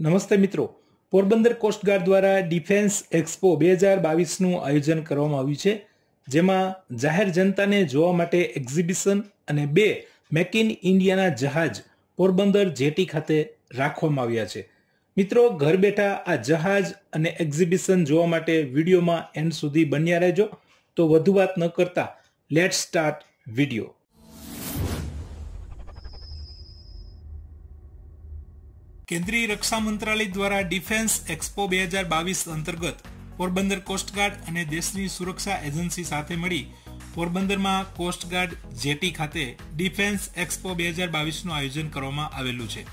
નમસ્તે મિત્રો. પોરબંદર કોસ્ટગાર્ડ દ્વારા ડિફેન્સ એક્સપો બે હજાર બાવીસનું આયોજન કરવામાં આવ્યું છે, જેમાં જાહેર જનતાને જોવા માટે એક્ઝિબિશન અને બે મેક ઇન ઇન્ડિયાના જહાજ પોરબંદર જેટી ખાતે રાખવામાં આવ્યા છે. મિત્રો, ઘર બેઠા આ જહાજ અને એક્ઝિબિશન જોવા માટે વિડીયોમાં એન્ડ સુધી બન્યા રહેજો. તો વધુ વાત ન કરતા લેટ સ્ટાર્ટ વીડિયો કેન્દ્રીય રક્ષા મંત્રાલય દ્વારા ડિફેન્સ એક્સપો બે હજાર બાવીસ અંતર્ગત પોરબંદર કોસ્ટગાર્ડ અને દેશની સુરક્ષા એજન્સી સાથે મળી પોરબંદરમાં કોસ્ટગાર્ડ જેટી ખાતે ડિફેન્સ એક્સપો બે હજાર બાવીસનું આયોજન કરવામાં આવેલું છે,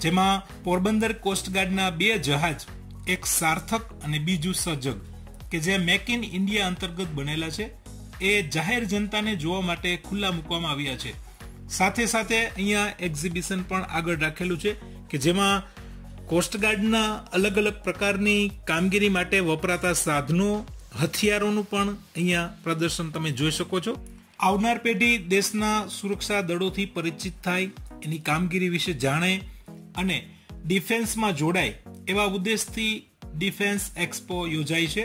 જેમાં પોરબંદર કોસ્ટગાર્ડના બે જહાજ, એક સાર્થક અને બીજું સજગ કે જે મેક ઇન ઇન્ડિયા અંતર્ગત બનેલા છે, એ જાહેર જનતાને જોવા માટે ખુલ્લા મૂકવામાં આવ્યા છે. સાથે સાથે અહીંયા એક્ઝિબિશન પણ આગળ રાખેલું છે. કે જેમાં કોસ્ટગાર્ડના અલગ અલગ પ્રકારની કામગીરી માટે વપરાતા સાધનો, હથિયારોનું પણ અહીંયા પ્રદર્શન તમે જોઈ શકો છો. આવનાર પેઢી દેશના સુરક્ષા દળોથી પરિચિત થાય, એની કામગીરી વિશે જાણે અને ડિફેન્સમાં જોડાય એવા ઉદ્દેશથી ડિફેન્સ એક્સપો યોજાય છે,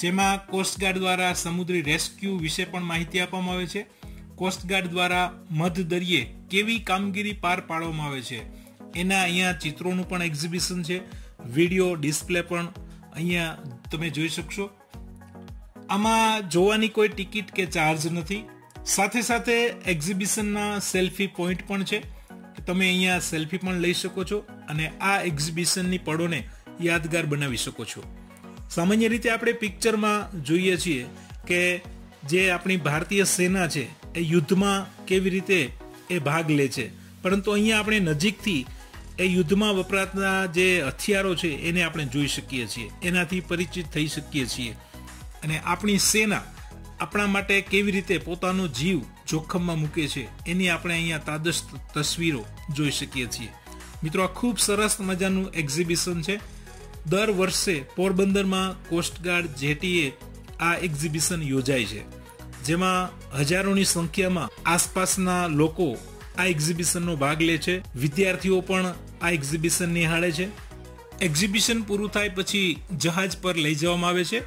જેમાં કોસ્ટગાર્ડ દ્વારા સમુદ્રી રેસ્ક્યુ વિશે પણ માહિતી આપવામાં આવે છે. કોસ્ટગાર્ડ દ્વારા મધ દરિયે કેવી કામગીરી પાર પાડવામાં આવે છે એના અહીંયા ચિત્રોનું પણ એક્ઝિબિશન છે. વીડિયો ડિસ્પ્લે પણ અહીંયા તમે જોઈ શકશો. આમાં જોવાની કોઈ ટિકિટ કે ચાર્જ નથી. સાથે સાથે એક્ઝિબિશનના સેલ્ફી પોઈન્ટ પણ છે તમે અહીંયા સેલ્ફી પણ લઈ શકો છો અને આ એક્ઝિબિશનની પળોને યાદગાર બનાવી શકો છો. સામાન્ય રીતે આપણે પિક્ચરમાં જોઈએ છીએ કે જે આપણી ભારતીય સેના છે, એ યુદ્ધમાં કેવી રીતે એ ભાગ લે છે. પરંતુ અહીંયા આપણે નજીકથી એ યુદ્ધમાં વપરાતા જે હથિયારો છે, એને આપણે જોઈ શકીએ છીએ. એનાથી પરિચિત થઈ શકીએ છીએ. અને આપણી સેના આપણા માટે કેવી રીતે પોતાનો જીવ જોખમમાં મૂકે છે, એની આપણે અહીંયા તાદશ તસવીરો જોઈ શકીએ છીએ. મિત્રો, આ ખૂબ સરસ મજાનું એક્ઝિબિશન છે. દર વર્ષે પોરબંદરમાં કોસ્ટગાર્ડ જેટીએ આ એક્ઝિબિશન યોજાય છે. જેમાં હજારોની સંખ્યામાં આસપાસના લોકો આ એક્ઝિબિશનનો ભાગ લે છે. વિદ્યાર્થીઓ પણ આ એક્ઝિબિશન નિહાળે છે. એક્ઝિબિશન પૂરું થાય પછી જહાજ પર લઈ જવામાં આવે છે.